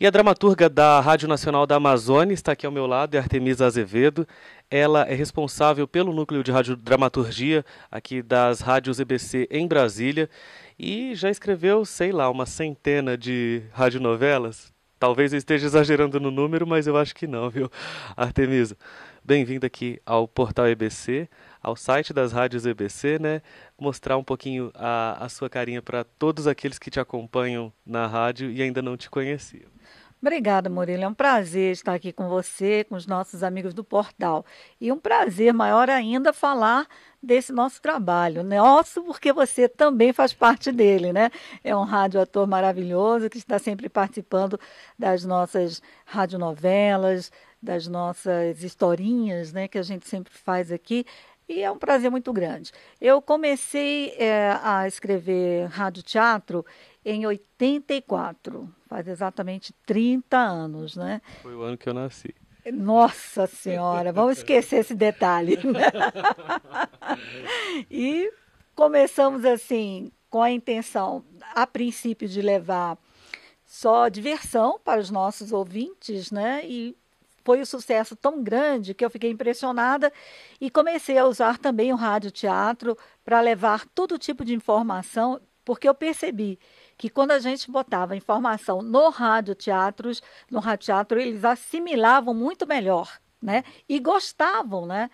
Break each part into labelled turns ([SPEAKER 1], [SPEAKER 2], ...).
[SPEAKER 1] E a dramaturga da Rádio Nacional da Amazônia está aqui ao meu lado, é Artemisa Azevedo. Ela é responsável pelo núcleo de radiodramaturgia aqui das rádios EBC em Brasília e já escreveu, sei lá, uma centena de radionovelas. Talvez eu esteja exagerando no número, mas eu acho que não, viu, Artemisa? Bem-vinda aqui ao Portal EBC, ao site das rádios EBC, né? Mostrar um pouquinho a, a sua carinha para todos aqueles que te acompanham na rádio e ainda não te conheciam.
[SPEAKER 2] Obrigada, Murilo. É um prazer estar aqui com você, com os nossos amigos do portal. E um prazer maior ainda falar desse nosso trabalho. Nosso, porque você também faz parte dele, né? É um radioator maravilhoso que está sempre participando das nossas radionovelas, das nossas historinhas, né? Que a gente sempre faz aqui. E é um prazer muito grande. Eu comecei é, a escrever rádio teatro em 84, faz exatamente 30 anos, né?
[SPEAKER 1] Foi o ano que eu nasci.
[SPEAKER 2] Nossa Senhora, vamos esquecer esse detalhe. e começamos assim, com a intenção, a princípio, de levar só diversão para os nossos ouvintes, né? E foi um sucesso tão grande que eu fiquei impressionada e comecei a usar também o rádio teatro para levar todo tipo de informação, porque eu percebi que quando a gente botava informação no rádio teatros, no rádio teatro, eles assimilavam muito melhor, né? E gostavam, né?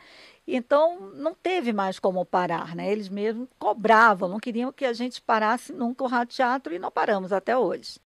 [SPEAKER 2] Então não teve mais como parar, né? Eles mesmos cobravam, não queriam que a gente parasse nunca o rádio teatro e não paramos até hoje.